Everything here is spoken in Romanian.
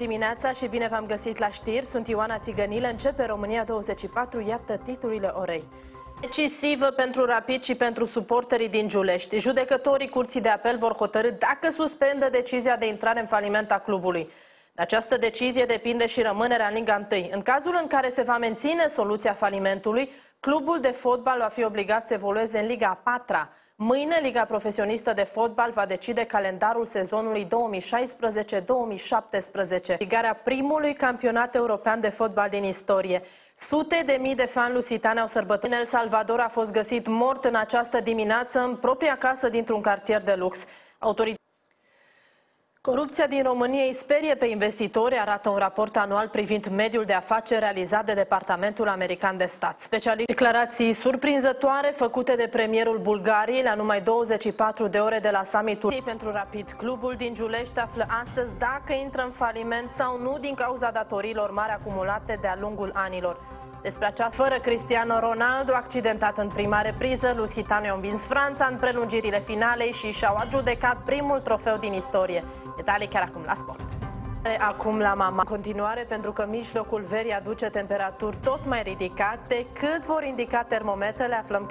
Dimineața și bine v-am găsit la știri, sunt Ioana Țigănilă, începe România 24, iată titlurile orei. Decisivă pentru Rapid și pentru suporterii din Giulești. Judecătorii Curții de Apel vor hotărâ dacă suspendă decizia de intrare în faliment a clubului. De această decizie depinde și rămânerea în Liga 1. În cazul în care se va menține soluția falimentului, clubul de fotbal va fi obligat să evolueze în Liga 4 -a. Mâine, Liga Profesionistă de Fotbal va decide calendarul sezonului 2016-2017, ligarea primului campionat european de fotbal din istorie. Sute de mii de fani lusitane au sărbătorit. El Salvador a fost găsit mort în această dimineață în propria casă dintr-un cartier de lux. Autoritățile Corupția din România îi sperie pe investitori, arată un raport anual privind mediul de afaceri realizat de Departamentul American de Stat. Specialiști declarații surprinzătoare făcute de premierul Bulgariei la numai 24 de ore de la summitul pentru Rapid. Clubul din Giulești află astăzi dacă intră în faliment sau nu din cauza datoriilor mari acumulate de-a lungul anilor. Despre această fără Cristiano Ronaldo, accidentat în prima repriză, Lusitano a învins Franța în prelungirile finalei și și-au adjudecat primul trofeu din istorie. Detalii chiar acum la sport. Acum la mama. Continuare pentru că mijlocul verii aduce temperaturi tot mai ridicate, cât vor indica termometrele, aflăm